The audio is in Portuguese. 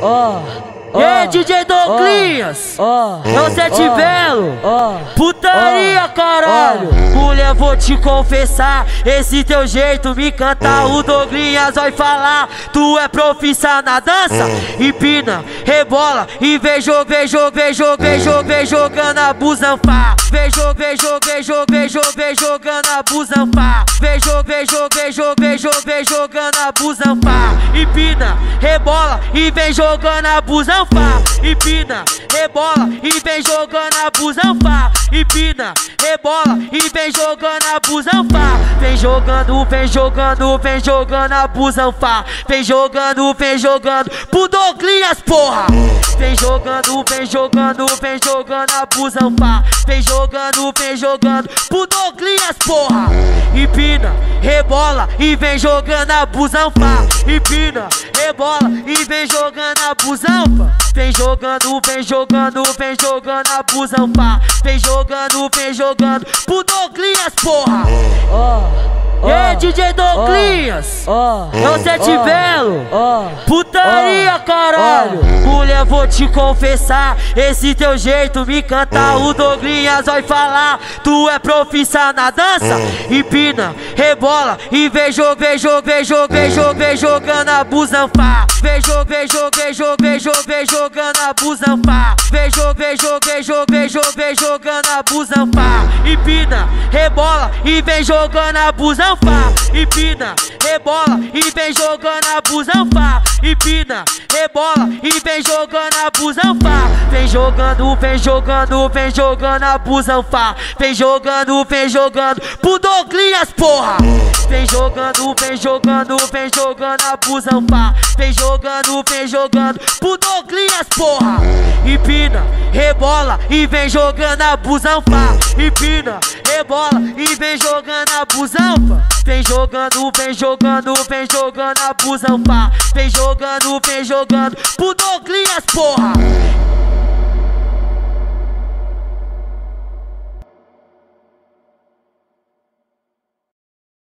ó. E aí, DJ Douglas? Ó, É o Sete Belo? ó. Putaria, caralho! Mulher, vou te confessar, esse teu jeito me canta. O Douglinhas vai falar, tu é profissa na dança. Empina, rebola e vem jogo, vem jogo, vem jogando a busanfá. Vem jogo, vem jogo, vem jogo, vem jogando a busanfá. Vem jogo, vem jogo, vem jogo, vem jogando a busanfá. Empina, rebola e vem jogando a busanfá. Empina, rebola e vem jogando a busanfá. Empina, rebola e vem jogando a busanfá. Vem jogando, vem jogando, vem jogando a busanfá. Vem jogando, vem jogando pro porra. Vem jogando, vem jogando, vem jogando a busanfá. Vem jogando, vem jogando pro Douglas, porra. Empina, rebola e vem jogando a busanfá. Empina, rebola e vem jogando a busanfá. Vem jogando, vem jogando, vem jogando a busanfá. Vem jogando, vem jogando pro Douglas, porra. E aí, DJ Douglas? Ó, É o Sete Belo? ó. Putaria, caralho! Mulher, vou te confessar, esse teu jeito me canta. O Douglinhas vai falar, tu é profissa na dança. Empina, rebola e vem jogo, vem jogo, vem jogo, vem jogo, vem jogando a busanfá. Vem jogo, vem jogo, vem jogo, vem jogo, vem jogando a busanfá. Vem jogo, vem jogo, vem jogo, vem jogo, vem jogando a busanfá. Empina, rebola e vem jogando a busanfá. Empina, rebola e vem jogando a busanfá. Empina, rebola e vem jogando a busanfá. Vem jogando, vem jogando, vem jogando a busanfá. Vem jogando, vem jogando pro porra. Vem jogando, vem jogando, vem jogando a busanfá. Vem jogando, vem jogando pro porra. Empina, rebola e vem jogando a busanfá. Empina, rebola e vem jogando a busanfá. Vem jogando, vem jogando, vem jogando a busanfá. Vem jogando, vem jogando pro porra.